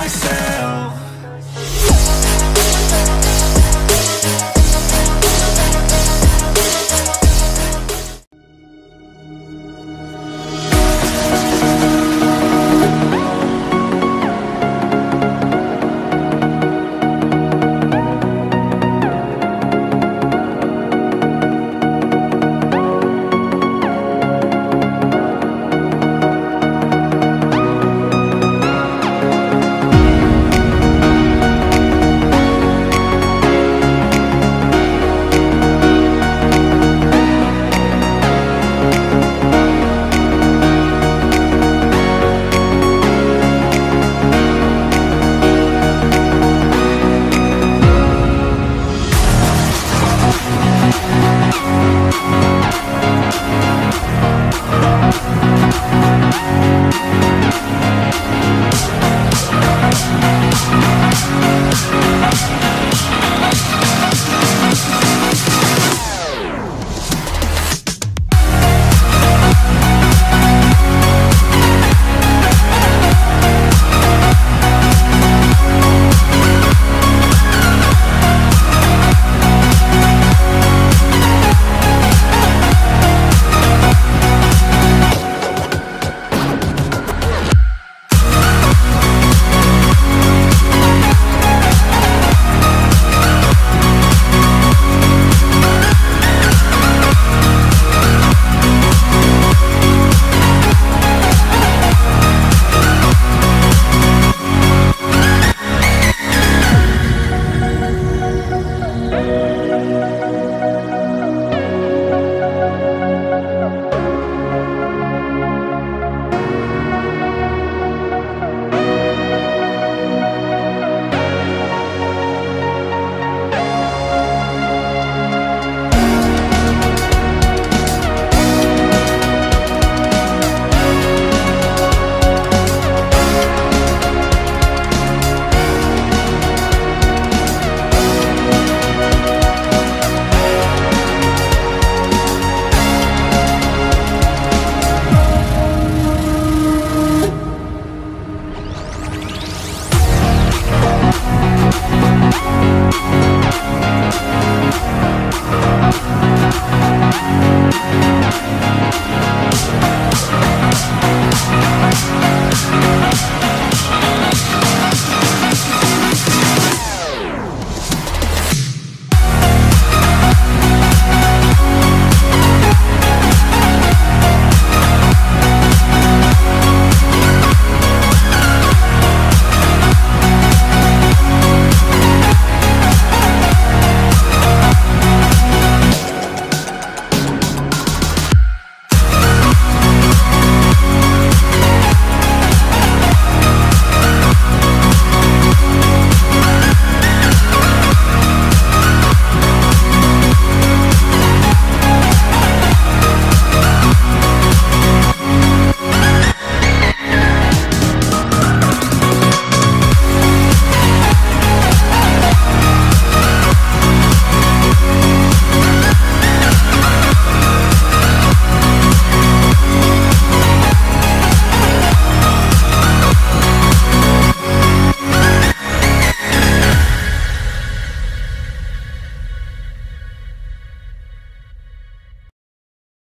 myself